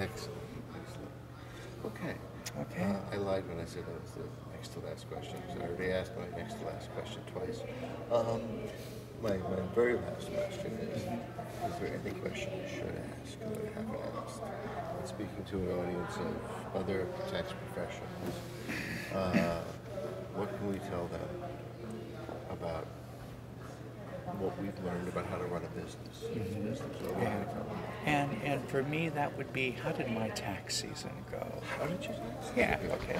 Excellent, excellent. Okay. Okay. Uh, I lied when I said that was the next to last question, because I already asked my next to last question twice. Um, my, my very last question is, is there any question I should ask that I haven't asked? I'm speaking to an audience of other tax professionals. Uh, what can we tell them about what we've learned about how to run a business? business? What can we tell them? And for me, that would be how did my tax season go? How did you? Yeah. Okay.